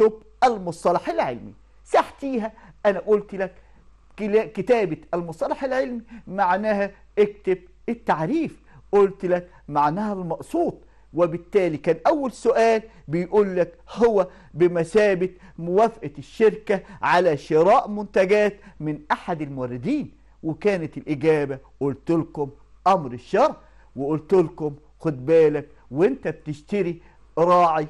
اكتب المصطلح العلمي. سحتيها أنا قلت لك كتابة المصطلح العلمي معناها اكتب التعريف. قلت لك معناها المقصود. وبالتالي كان أول سؤال بيقول لك هو بمثابة موافقة الشركة على شراء منتجات من أحد الموردين. وكانت الإجابة قلت لكم أمر الشرع وقلت لكم خد بالك وأنت بتشتري راعي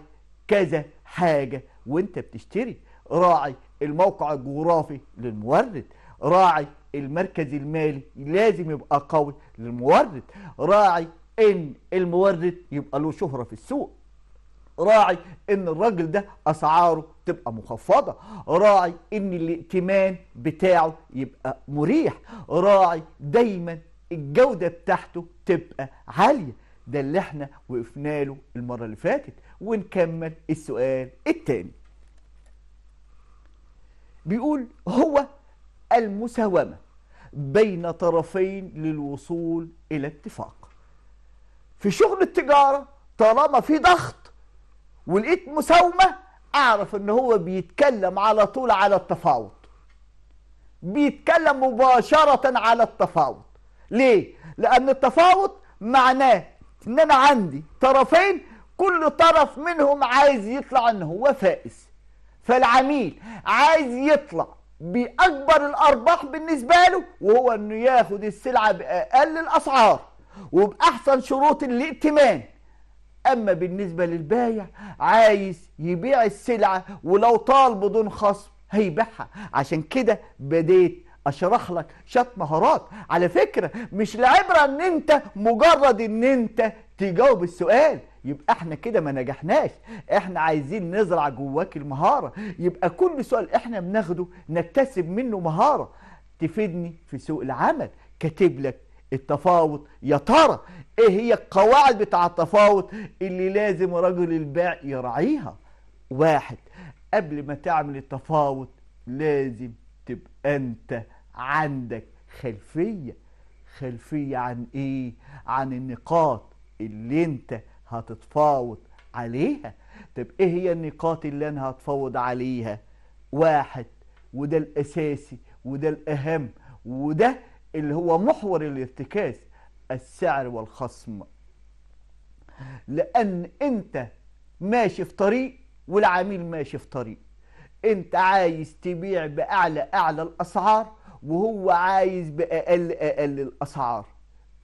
كذا حاجة. وانت بتشتري راعي الموقع الجغرافي للمورد راعي المركز المالي لازم يبقى قوي للمورد راعي ان المورد يبقى له شهرة في السوق راعي ان الراجل ده أسعاره تبقى مخفضة راعي ان الائتمان بتاعه يبقى مريح راعي دايما الجودة بتاعته تبقى عالية. ده اللي إحنا وقفنا له المرة اللي فاتت ونكمل السؤال التاني. بيقول هو المساومة بين طرفين للوصول إلى اتفاق. في شغل التجارة طالما في ضغط ولقيت مساومة أعرف إن هو بيتكلم على طول على التفاوض. بيتكلم مباشرة على التفاوض. ليه؟ لأن التفاوض معناه إن أنا عندي طرفين كل طرف منهم عايز يطلع إن هو فائز. فالعميل عايز يطلع بأكبر الأرباح بالنسبة له وهو إنه ياخد السلعة بأقل الأسعار وبأحسن شروط الائتمان. أما بالنسبة للبايع عايز يبيع السلعة ولو طال بدون خصم هيبيعها. عشان كده بديت أشرح لك شوية مهارات. على فكرة مش العبرة إن أنت مجرد إن أنت تجاوب السؤال. يبقى إحنا كده ما نجحناش. إحنا عايزين نزرع جواك المهارة. يبقى كل سؤال إحنا بناخده نكتسب منه مهارة. تفيدني في سوق العمل. كاتب لك التفاوض. يا ترى إيه هي القواعد بتاع التفاوض اللي لازم رجل البيع يراعيها؟ واحد قبل ما تعمل التفاوض لازم تبقى انت عندك خلفية. خلفية عن إيه؟ عن النقاط اللي انت هتتفاوض عليها. طب إيه هي النقاط اللي أنا هتفاوض عليها؟ واحد وده الأساسي وده الأهم وده اللي هو محور الارتكاز السعر والخصم. لأن أنت ماشي في طريق والعميل ماشي في طريق. أنت عايز تبيع بأعلى أعلى الأسعار وهو عايز بأقل أقل الأسعار.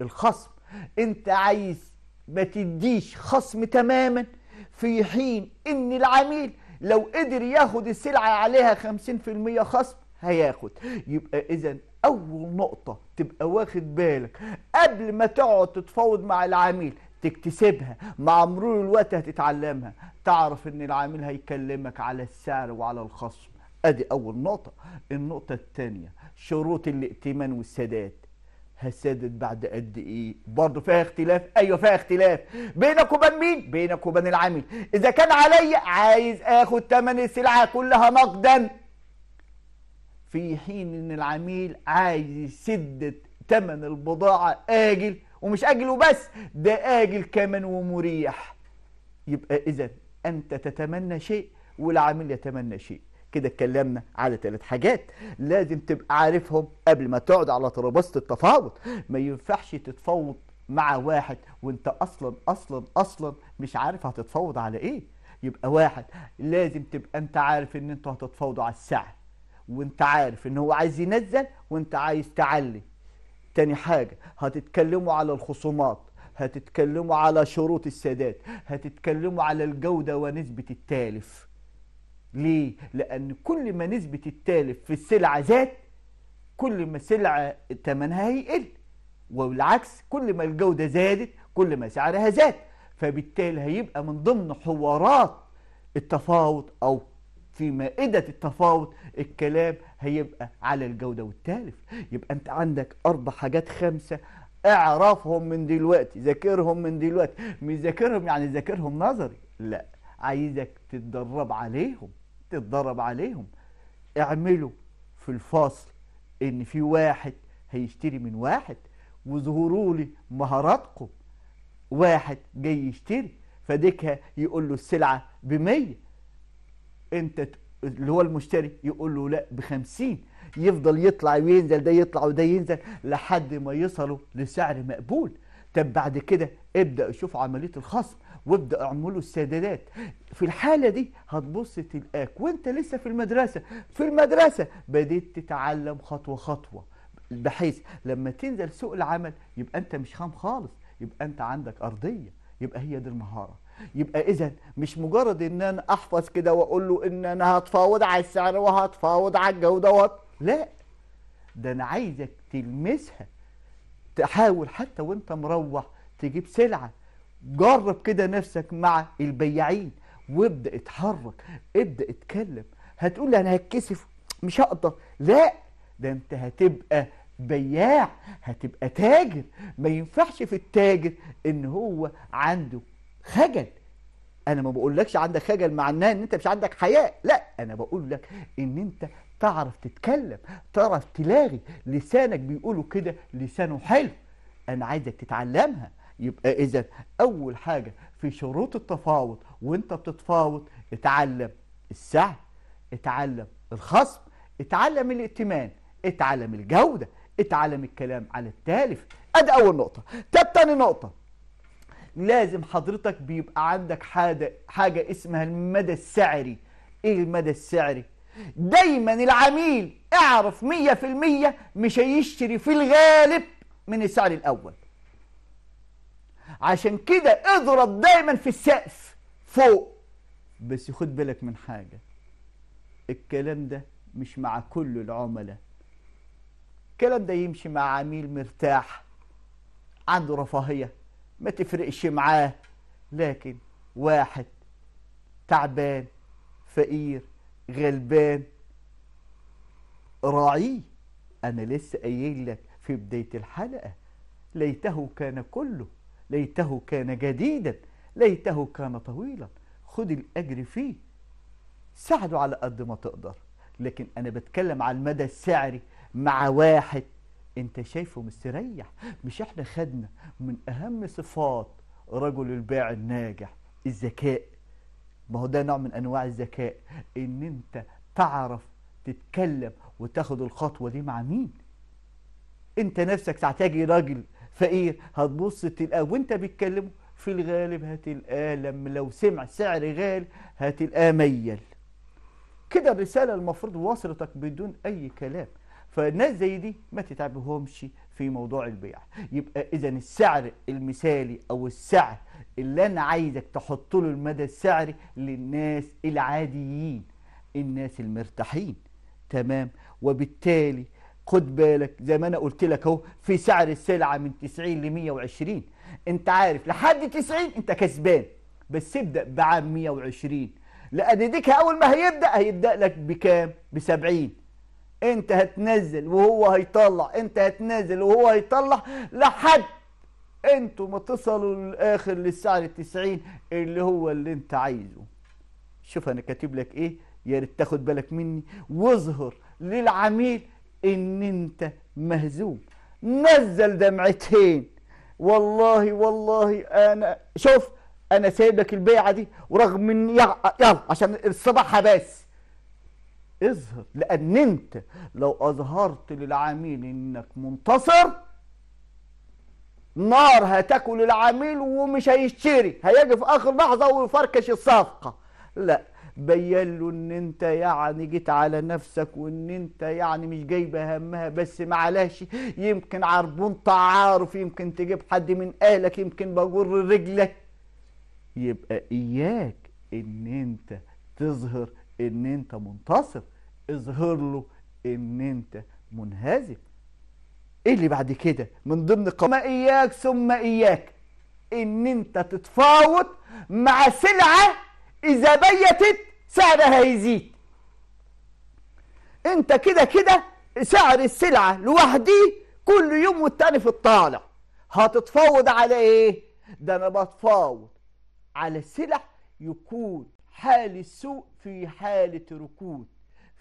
الخصم. أنت عايز ما تديش خصم تماما في حين إن العميل لو قدر ياخد السلعة عليها 50% خصم هياخد. يبقى اذا أول نقطة تبقى واخد بالك. قبل ما تقعد تتفاوض مع العميل تكتسبها. مع مرور الوقت هتتعلمها. تعرف إن العميل هيكلمك على السعر وعلى الخصم. أدي أول نقطة. النقطة الثانية شروط الائتمان والسداد. هسدد بعد قد إيه؟ برضه فيها اختلاف؟ أيوه فيها اختلاف. بينك وبين مين؟ بينك وبين العميل. إذا كان عليا عايز آخد تمن السلعة كلها نقدا في حين إن العميل عايز يسدد تمن البضاعة آجل ومش آجل وبس ده آجل كمان ومريح. يبقى إذا أنت تتمنى شيء والعميل يتمنى شيء. كده اتكلمنا على ثلاث حاجات لازم تبقى عارفهم قبل ما تقعد على ترابيزه التفاوض. ما ينفعش تتفاوض مع واحد وانت أصلا أصلا أصلا مش عارف هتتفاوض على إيه. يبقى واحد لازم تبقى انت عارف إن أنتوا هتتفاوضوا على السعر وانت عارف إن هو عايز ينزل وانت عايز تعلي. تاني حاجة هتتكلموا على الخصومات هتتكلموا على شروط السداد هتتكلموا على الجودة ونسبة التالف. ليه؟ لأن كل ما نسبة التالف في السلعة زاد كل ما السلعة ثمنها هيقل والعكس كل ما الجودة زادت كل ما سعرها زاد. فبالتالي هيبقى من ضمن حوارات التفاوض أو في مائدة التفاوض الكلام هيبقى على الجودة والتالف. يبقى أنت عندك أربع حاجات خمسة اعرفهم من دلوقتي ذاكرهم من دلوقتي. مش ذاكرهم يعني ذاكرهم نظري لا عايزك تتدرب عليهم. تتدرب عليهم. اعملوا في الفصل إن في واحد هيشتري من واحد وظهروا لي مهاراتكم. واحد جاي يشتري فديكها يقول له السلعة بمية. انت اللي هو المشتري يقول له لا بخمسين. يفضل يطلع وينزل ده يطلع وده ينزل لحد ما يصلوا لسعر مقبول. طب بعد كده ابدأ شوف عملية الخصم. وابدأ اعملوا السدادات. في الحالة دي هتبص تلقاك وانت لسه في المدرسة. في المدرسة بديت تتعلم خطوة خطوة بحيث لما تنزل سوق العمل يبقى انت مش خام خالص يبقى انت عندك أرضية يبقى هي دي المهارة. يبقى إذا مش مجرد إن أنا أحفظ كده وأقول له إن أنا هتفاوض على السعر وهتفاوض على الجودة وهت... لا ده أنا عايزك تلمسها. تحاول حتى وأنت مروح تجيب سلعة جرب كده نفسك مع البياعين وابدأ اتحرك ابدأ اتكلم. هتقول لي أنا هتكسف؟ مش هقدر. لا ده أنت هتبقى بياع هتبقى تاجر. ما ينفعش في التاجر إن هو عنده خجل. أنا ما بقولكش عندك خجل معناه إن أنت مش عندك حياء لا أنا بقول لك إن أنت تعرف تتكلم تعرف تلاغي. لسانك بيقولوا كده لسانه حلو. أنا عايزك تتعلمها. يبقى إذا أول حاجة في شروط التفاوض وأنت بتتفاوض اتعلم السعر اتعلم الخصم اتعلم الائتمان اتعلم الجودة اتعلم الكلام على التالف. أدي أول نقطة. طب تاني نقطة. لازم حضرتك بيبقى عندك حاجة, حاجة اسمها المدى السعري. إيه المدى السعري؟ دايما العميل اعرف مية في المية مش هيشتري في الغالب من السعر الأول. عشان كده اضرب دايما في السقف فوق. بس خد بالك من حاجة الكلام ده مش مع كل العملاء. الكلام ده يمشي مع عميل مرتاح عنده رفاهية ما تفرقش معاه. لكن واحد تعبان فقير غلبان راعيه. أنا لسه قايل لك في بداية الحلقة ليته كان كله ليته كان جديدا ليته كان طويلا. خد الأجر فيه. ساعده على قد ما تقدر. لكن أنا بتكلم على المدى السعري مع واحد. أنت شايفه مستريح. مش إحنا خدنا من أهم صفات رجل البيع الناجح. الذكاء. ما هو ده نوع من أنواع الذكاء. إن أنت تعرف تتكلم وتاخد الخطوة دي مع مين. أنت نفسك تجي راجل فقير هتبص تلقاه وانت بتكلمه في الغالب هتلقاه لما لو سمع سعر غالي هتلقاه ميل. كده الرسالة المفروض وصلتك بدون أي كلام. فالناس زي دي ما تتعبهمش في موضوع البيع. يبقى إذا السعر المثالي أو السعر اللي أنا عايزك تحط له المدى السعري للناس العاديين الناس المرتاحين تمام؟ وبالتالي خد بالك زي ما أنا قلت لك أهو في سعر السلعة من 90 ل 120 أنت عارف لحد 90 أنت كسبان بس ابدأ بعام 120 لأن ديك أول ما هيبدأ هيبدأ لك بكام؟ ب 70 أنت هتنزل وهو هيطلع أنت هتنزل وهو هيطلع لحد أنتوا ما تصلوا للآخر للسعر 90 اللي هو اللي أنت عايزه. شوف أنا كاتب لك إيه يا ريت تاخد بالك مني. واظهر للعميل إن أنت مهزوم. نزل دمعتين. والله والله أنا شوف أنا سايب لك البيعة دي ورغم إن يلا عشان الصباح بس اظهر لأن أنت لو أظهرت للعميل إنك منتصر نار هتاكل العميل ومش هيشتري. هيجي في آخر لحظة ويفركش الصفقة. لا. بين له إن أنت يعني جيت على نفسك وإن أنت يعني مش جايبه همها بس معلش يمكن عربون تعارف يمكن تجيب حد من أهلك يمكن بجر رجلك. يبقى إياك إن أنت تظهر إن أنت منتصر اظهر له إن أنت منهزم. إيه اللي بعد كده؟ من ضمن ثم إياك ثم إياك. إن أنت تتفاوض مع سلعة إذا بيتت سعرها هيزيد أنت كده كده سعر السلعة لوحدي كل يوم والتاني في الطالع. هتتفاوض على إيه؟ ده أنا بتفاوض على سلع يكون حال السوق في حالة ركود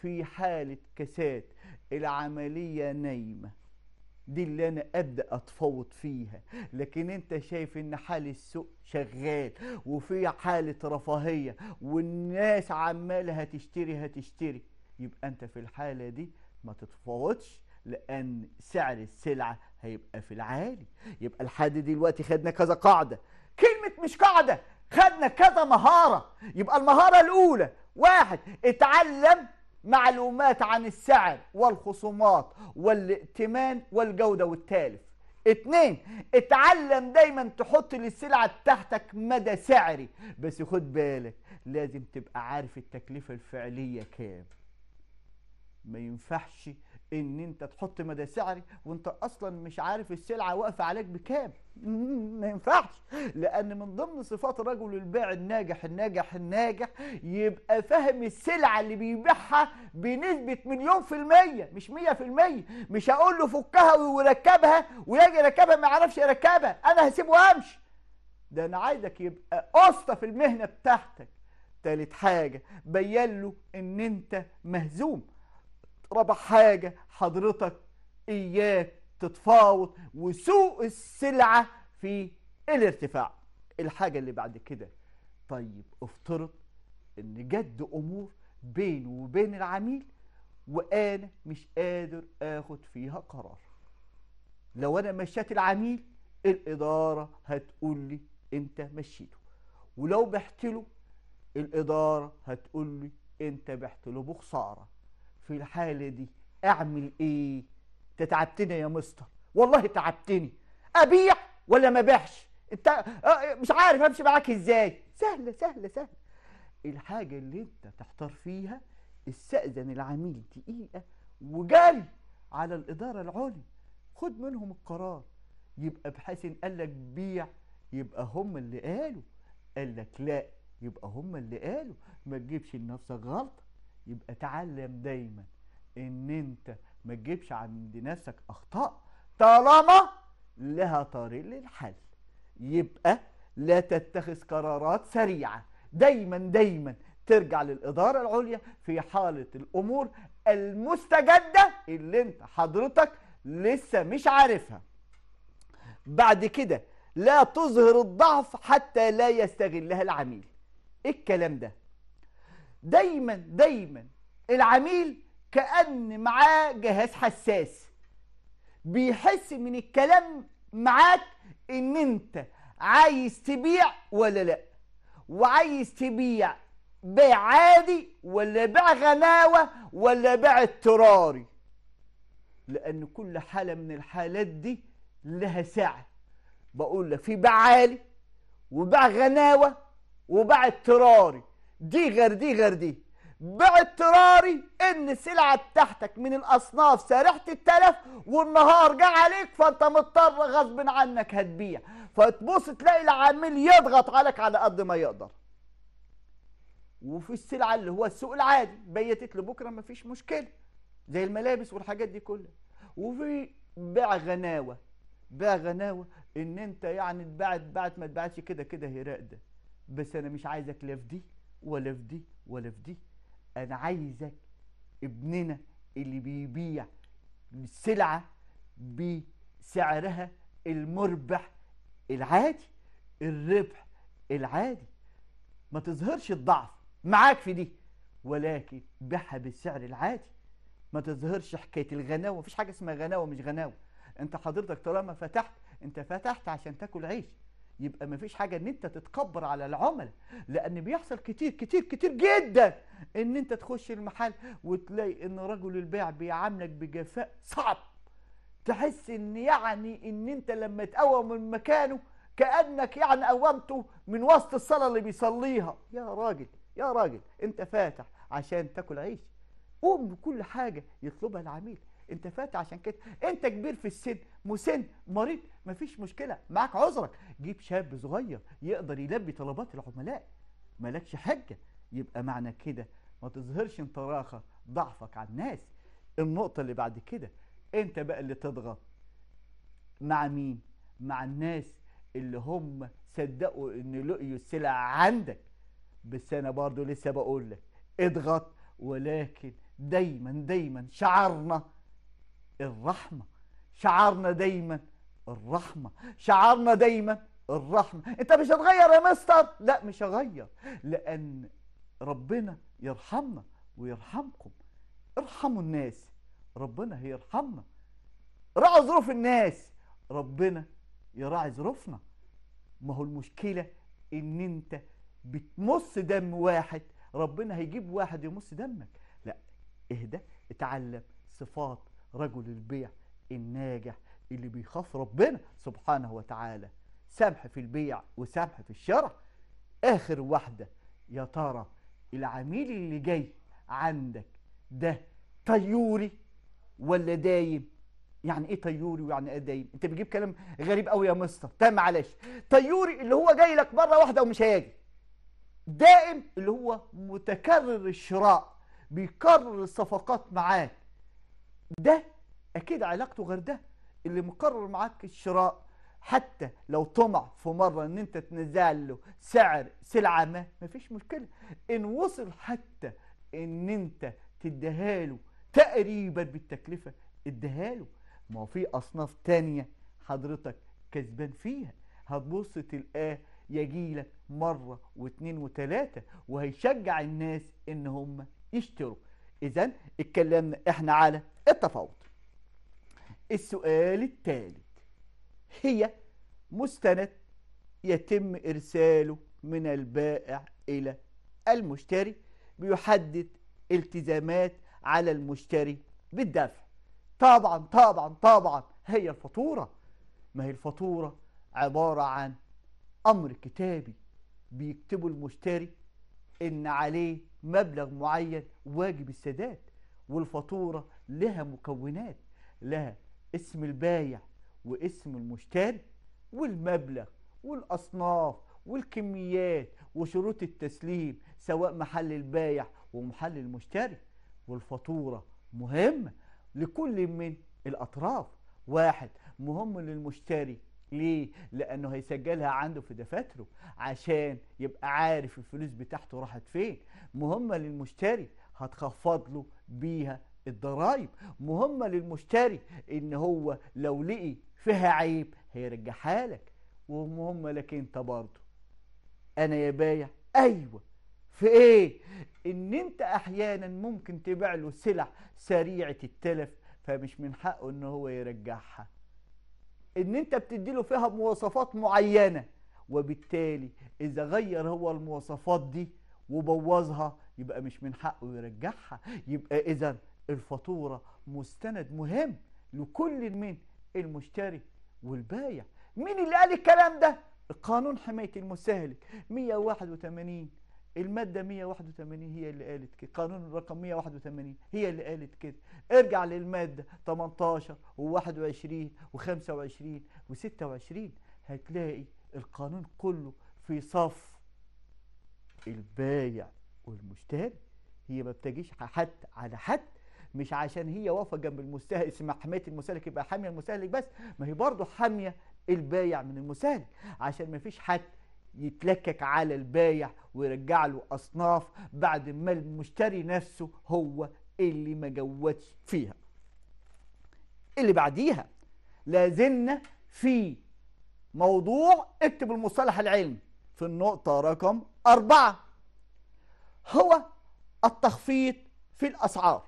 في حالة كساد. العملية نايمة. دي اللي أنا ابدا اتفاوض فيها. لكن أنت شايف إن حال السوق شغال وفي حالة رفاهية والناس عمالة هتشتري هتشتري يبقى أنت في الحالة دي ما تتفاوضش لأن سعر السلعة هيبقى في العالي. يبقى لحد دلوقتي خدنا كذا قاعدة. كلمة مش قاعدة خدنا كذا مهارة. يبقى المهارة الأولى واحد اتعلم معلومات عن السعر والخصومات والائتمان والجودة والتالف. اتنين اتعلم دايما تحط للسلعة بتاعتك مدى سعري. بس خد بالك لازم تبقى عارف التكلفة الفعلية كام. ما ينفعش إن أنت تحط مدى سعري وأنت أصلا مش عارف السلعة واقفة عليك بكام. ما ينفعش. لأن من ضمن صفات رجل البيع الناجح الناجح الناجح يبقى فاهم السلعة اللي بيبيعها بنسبة مليون في المية مش مية في المية. مش هقول له فكها ويركبها ويجي يركبها ما يعرفش يركبها. أنا هسيبه وأمشي. ده أنا عايزك يبقى اسطى في المهنة بتاعتك. تالت حاجة بين له إن أنت مهزوم. رابع حاجة حضرتك إياك تتفاوض وسوق السلعة في الارتفاع. الحاجة اللي بعد كده. طيب افترض إن جد أمور بينه وبين العميل وأنا مش قادر آخد فيها قرار. لو أنا مشيت العميل الإدارة هتقول لي أنت مشيته. ولو بعت له الإدارة هتقول لي أنت بعت له بخسارة. في الحالة دي. أعمل إيه؟ تتعبتني يا مستر. والله تعبتني. أبيع ولا ما بيعش أنت مش عارف أمشي معاك إزاي. سهلة سهلة سهلة. الحاجة اللي أنت تحتار فيها استأذن العميل دقيقة وجري على الإدارة العليا. خد منهم القرار. يبقى بحيث إن قال لك بيع يبقى هم اللي قالوا. قال لك لا يبقى هم اللي قالوا. ما تجيبش لنفسك غلطة. يبقى تعلم دايما إن أنت ما تجيبش عند نفسك أخطاء طالما لها طريق للحل. يبقى لا تتخذ قرارات سريعة. دايما دايما ترجع للإدارة العليا في حالة الأمور المستجدة اللي أنت حضرتك لسه مش عارفها. بعد كده لا تظهر الضعف حتى لا يستغلها العميل. إيه الكلام ده؟ دايما دايما العميل كأن معاه جهاز حساس. بيحس من الكلام معاك إن أنت عايز تبيع ولا لأ؟ وعايز تبيع بيع عادي ولا بيع غناوة ولا بيع اضطراري؟ لأن كل حالة من الحالات دي لها سعر بقول لك في بيع عالي وبيع غناوة وبيع اضطراري. دي غير دي غير دي. باعتراري إن السلعه بتاعتك من الأصناف سارحه التلف والنهار جه عليك فأنت مضطر غصب عنك هتبيع. فتبص تلاقي العميل يضغط عليك على قد ما يقدر. وفي السلعة اللي هو السوق العادي بيتت لبكره مفيش مشكلة. زي الملابس والحاجات دي كلها. وفي بيع غناوة. بيع غناوة إن أنت يعني اتباعت بعت ما اتباعتش كده كده هي راقده بس أنا مش عايزك لا في دي. ولا في دي ولا في دي. أنا عايزك ابننا اللي بيبيع السلعة بسعرها المربح العادي الربح العادي. ما تظهرش الضعف معاك في دي ولكن بيعها بالسعر العادي. ما تظهرش حكاية الغناوة مفيش حاجة اسمها غناوة مش غناوة. أنت حضرتك طالما فتحت أنت فتحت عشان تاكل عيش. يبقى مفيش حاجة إن أنت تتكبر على العملاء لأن بيحصل كتير كتير كتير جدا إن أنت تخش المحل وتلاقي إن رجل البيع بيعاملك بجفاء صعب. تحس إن يعني إن أنت لما تقوم من مكانه كأنك يعني قومته من وسط الصلاة اللي بيصليها. يا راجل يا راجل أنت فاتح عشان تاكل عيش. قوم بكل حاجة يطلبها العميل. انت فاتح عشان كده. انت كبير في السن مسن مريض مفيش مشكلة. معاك عذرك. جيب شاب صغير يقدر يلبي طلبات العملاء. مالكش حجه يبقى معنى كده ما تظهرش انطراخه ضعفك على الناس. النقطة اللي بعد كده انت بقى اللي تضغط مع مين؟ مع الناس اللي هم صدقوا ان لقيوا السلع عندك. بس أنا برضو لسه بقول لك اضغط ولكن دايما دايما شعرنا الرحمة. شعارنا دايما الرحمة. شعارنا دايما الرحمة. انت مش هتغير يا مستر؟ لا مش هغير. لأن ربنا يرحمنا ويرحمكم. ارحموا الناس. ربنا هيرحمنا. راعوا ظروف الناس. ربنا يراعي ظروفنا. ما هو المشكلة إن أنت بتمص دم واحد. ربنا هيجيب واحد يمص دمك. لا اهدى اتعلم صفات رجل البيع الناجح اللي بيخاف ربنا سبحانه وتعالى. سمح في البيع وسمح في الشرع آخر واحدة يا ترى العميل اللي جاي عندك ده طيوري ولا دايم؟ يعني إيه طيوري ويعني إيه دايم؟ أنت بتجيب كلام غريب قوي يا مستر. طيب معلش. طيوري اللي هو جاي لك مرة واحدة ومش هيجي. دائم اللي هو متكرر الشراء بيكرر الصفقات معاك. ده أكيد علاقته غير ده اللي مقرر معاك الشراء. حتى لو طمع في مرة إن أنت تنزل له سعر سلعة ما مفيش مشكلة. إن وصل حتى إن أنت تديها له تقريبا بالتكلفة اديها له. ما هو في أصناف تانية حضرتك كسبان فيها. هتبص تلقاه يجيلك مرة واثنين وثلاثة وهيشجع الناس إن هم يشتروا. اذا اتكلمنا إحنا على التفاوض. السؤال الثالث هي مستند يتم إرساله من البائع إلى المشتري بيحدد التزامات على المشتري بالدفع. طبعا طبعا طبعا هي الفاتورة. ما هي الفاتورة؟ عبارة عن أمر كتابي بيكتبه المشتري إن عليه مبلغ معين واجب السداد والفاتورة لها مكونات لها اسم البايع واسم المشتري والمبلغ والأصناف والكميات وشروط التسليم سواء محل البايع ومحل المشتري. والفاتورة مهمة لكل من الأطراف. واحد مهم للمشتري ليه؟ لأنه هيسجلها عنده في دفاتره عشان يبقى عارف الفلوس بتاعته راحت فين. مهمة للمشتري هتخفض له بيها الضرايب مهمة للمشتري إن هو لو لقي فيها عيب هيرجعها لك. ومهمة لك أنت برضه. أنا يا بايع. أيوه. في إيه؟ إن أنت أحيانا ممكن تبيع له سلع سريعة التلف فمش من حقه إن هو يرجعها. إن أنت بتديله فيها مواصفات معينة وبالتالي إذا غير هو المواصفات دي وبوظها يبقى مش من حقه يرجعها. يبقى إذا الفاتورة مستند مهم لكل من المشتري والبايع. مين اللي قال الكلام ده؟ قانون حماية المستهلك. 181 المادة 181 هي اللي قالت كده. قانون الرقم 181 هي اللي قالت كده. ارجع للمادة 18 و21 و25 و26 هتلاقي القانون كله في صف البايع والمشتري. هي ما بتجيش حد على حد. مش عشان هي واقفة جنب المستهلك اسمها حماية المستهلك يبقى حامية المستهلك بس. ما هي برضه حامية البايع من المستهلك. عشان ما فيش حد يتلكك على البايع ويرجع له أصناف بعد ما المشتري نفسه هو اللي ما جودش فيها. اللي بعديها لازلنا في موضوع اكتب المصطلح العلمي في النقطة رقم أربعة. هو التخفيض في الأسعار.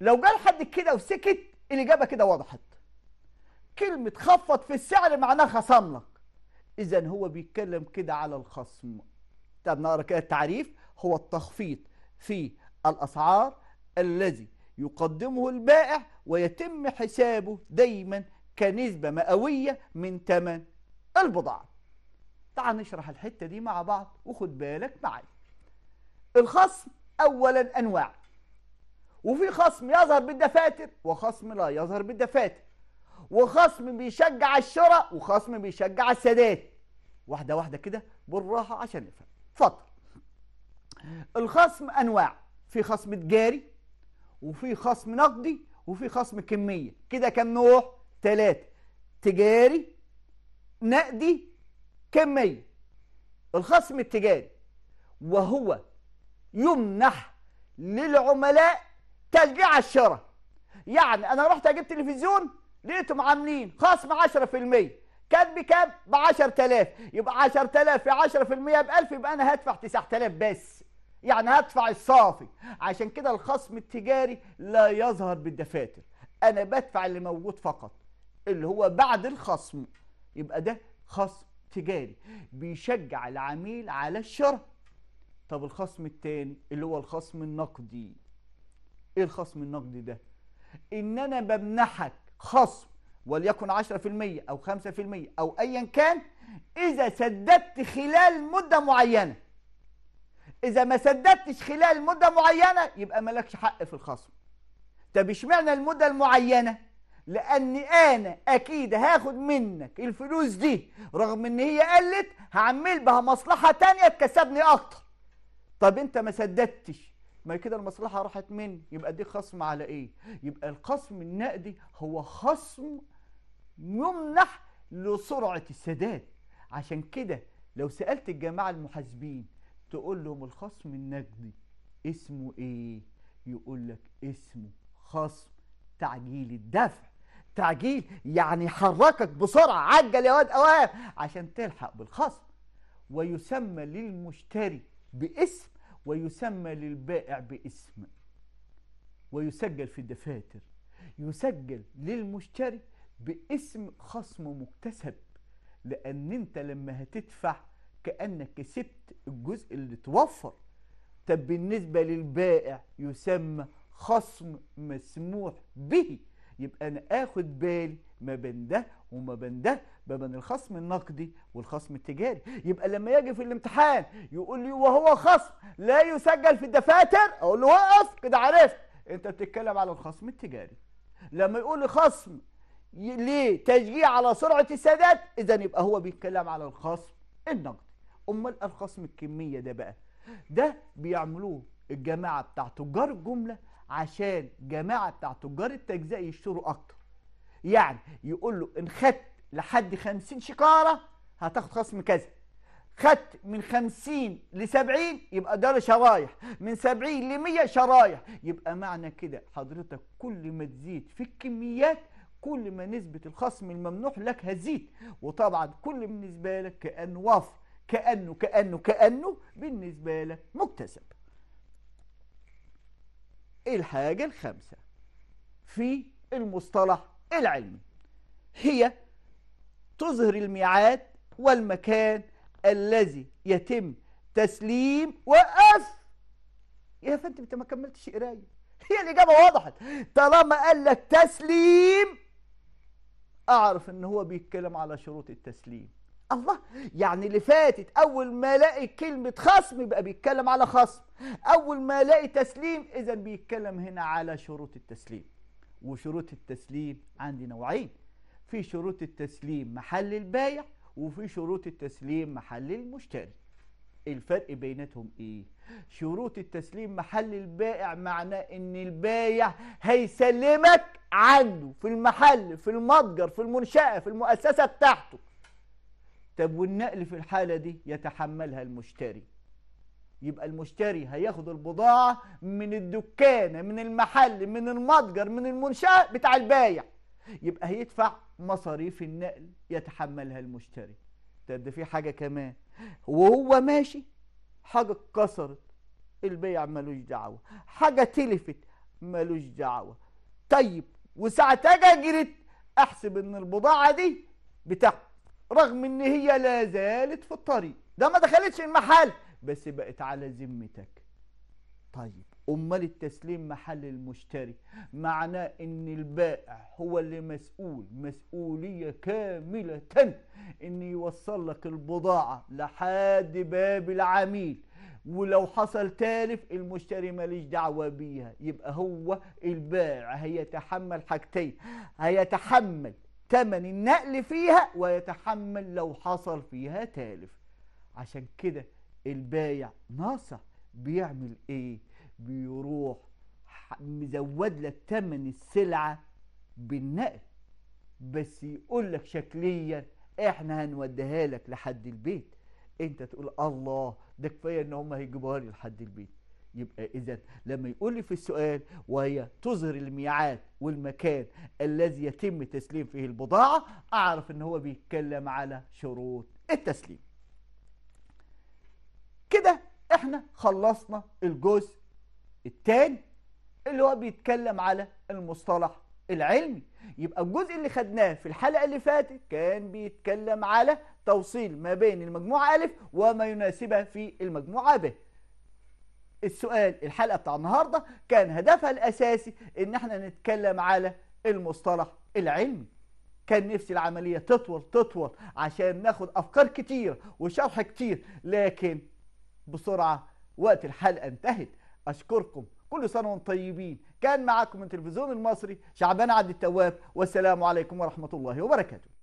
لو جال حد كده وسكت الإجابة كده وضحت. كلمة خفض في السعر معناها خصم لك. إذا هو بيتكلم كده على الخصم. طب نقرأ كده التعريف. هو التخفيض في الأسعار الذي يقدمه البائع ويتم حسابه دايما كنسبة مئوية من ثمن البضاعة. تعال نشرح الحتة دي مع بعض وخد بالك معايا. الخصم أولا أنواع. وفي خصم يظهر بالدفاتر وخصم لا يظهر بالدفاتر. وخصم بيشجع الشراء وخصم بيشجع السداد واحدة واحدة كده بالراحة عشان نفهم. اتفضل. الخصم أنواع. في خصم تجاري وفي خصم نقدي وفي خصم كمية. كده كم نوع؟ ثلاثة تجاري نقدي كمية. الخصم التجاري وهو يمنح للعملاء تشجيع الشراء يعني أنا رحت أجيب تلفزيون لقيتهم عاملين. خصم 10% كان بكام؟ ب 10000 يبقى 10000 في 10% ب 1000 يبقى أنا هدفع 9000 بس. يعني هدفع الصافي. عشان كده الخصم التجاري لا يظهر بالدفاتر. أنا بدفع اللي موجود فقط. اللي هو بعد الخصم. يبقى ده خصم تجاري. بيشجع العميل على الشراء. طب الخصم التاني اللي هو الخصم النقدي. إيه الخصم النقدي ده؟ إن أنا بمنحك خصم وليكن 10% أو 5% أو ايا كان إذا سددت خلال مدة معينة. إذا ما سددتش خلال مدة معينة يبقى مالكش حق في الخصم. طب اشمعنى المدة المعينة؟ لاني أنا أكيد هاخد منك الفلوس دي رغم إن هي قلت هعمل بها مصلحة تانية تكسبني أكتر. طب أنت ما سددتش ما كده المصلحة راحت مني. يبقى دي خصم على إيه؟ يبقى الخصم النقدي هو خصم يمنح لسرعة السداد. عشان كده لو سألت الجماعة المحاسبين تقول لهم الخصم النقدي اسمه إيه؟ يقول لك اسمه خصم تعجيل الدفع. تعجيل يعني حركك بسرعة. عجل يا واد اوام عشان تلحق بالخصم. ويسمى للمشتري باسم ويسمى للبائع باسم ويسجل في الدفاتر يسجل للمشتري باسم خصم مكتسب لأن أنت لما هتدفع كأنك كسبت الجزء اللي توفر. طب بالنسبة للبائع يسمى خصم مسموح به يبقى أنا آخد بالي ما بين ده وما بين ده ما بين الخصم النقدي والخصم التجاري. يبقى لما يجي في الامتحان يقول لي وهو خصم لا يسجل في الدفاتر؟ أقول له وقف. كده عرفت. أنت بتتكلم على الخصم التجاري. لما يقول لي خصم ليه تشجيع على سرعة السداد إذا يبقى هو بيتكلم على الخصم النقدي. أمال الخصم الكمية ده بقى؟ ده بيعملوه الجماعة بتاع تجار الجملة عشان جماعة بتاع تجار التجزئة يشتروا أكتر. يعني يقول له إن خدت لحد 50 شكارة هتاخد خصم كذا. خدت من 50 ل 70 يبقى ده شرايح. من 70 ل 100 شرايح. يبقى معنى كده حضرتك كل ما تزيد في الكميات كل ما نسبة الخصم الممنوح لك هتزيد. وطبعا كل بالنسبة لك كأنه وفر كأنه كأنه كأنه بالنسبة لك مكتسب. الحاجة الخامسة؟ في المصطلح العلمي. هي تظهر الميعاد والمكان الذي يتم تسليم وقف يا فندم أنت ما كملتش قرايه هي الإجابة وضحت طالما قال لك تسليم أعرف إن هو بيتكلم على شروط التسليم. الله يعني اللي فاتت أول ما الاقي كلمة خصم يبقى بيتكلم على خصم. أول ما الاقي تسليم إذا بيتكلم هنا على شروط التسليم. وشروط التسليم عندي نوعين. في شروط التسليم محل البايع وفي شروط التسليم محل المشتري. الفرق بيناتهم إيه؟ شروط التسليم محل البائع معناه إن البايع هيسلمك عنده في المحل في المتجر في المنشأة في المؤسسة بتاعته. طب والنقل في الحالة دي يتحملها المشتري. يبقى المشتري هياخد البضاعة من الدكانة من المحل من المتجر من المنشأة بتاع البايع. يبقى هيدفع مصاريف النقل يتحملها المشتري. طب ده في حاجة كمان. وهو ماشي حاجة اتكسرت البيع ملوش دعوة. حاجة تلفت ملوش دعوة. طيب وساعة اجرت احسب ان البضاعة دي بتاع رغم ان هي لا زالت في الطريق. ده ما دخلتش المحل بس بقت على ذمتك. طيب أمال التسليم محل المشتري. معناه إن البائع هو اللي مسؤول مسؤولية كاملة. إن يوصل لك البضاعة لحد باب العميل. ولو حصل تالف المشتري ماليش دعوة بيها. يبقى هو البائع هيتحمل حاجتين. هيتحمل ثمن النقل فيها ويتحمل لو حصل فيها تالف. عشان كده البايع ناصح بيعمل إيه؟ بيروح مزود لك تمن السلعة بالنقل. بس يقول لك شكليا إحنا هنوديها لك لحد البيت. أنت تقول الله ده كفاية إن هم هيجيبوها لي لحد البيت. يبقى إذا لما يقول لي في السؤال وهي تظهر الميعاد والمكان الذي يتم تسليم فيه البضاعة أعرف إن هو بيتكلم على شروط التسليم. كده إحنا خلصنا الجزء الثاني اللي هو بيتكلم على المصطلح العلمي. يبقى الجزء اللي خدناه في الحلقة اللي فاتت كان بيتكلم على توصيل ما بين المجموعة ألف وما يناسبها في المجموعة ب. السؤال الحلقة بتاع النهاردة كان هدفها الأساسي إن إحنا نتكلم على المصطلح العلمي. كان نفسي العملية تطول تطول عشان ناخد أفكار كتير وشرح كتير لكن بسرعة وقت الحلقة انتهت. أشكركم. كل سنة وأنتم طيبين. كان معاكم من التلفزيون المصري شعبان عبد التواب والسلام عليكم ورحمة الله وبركاته.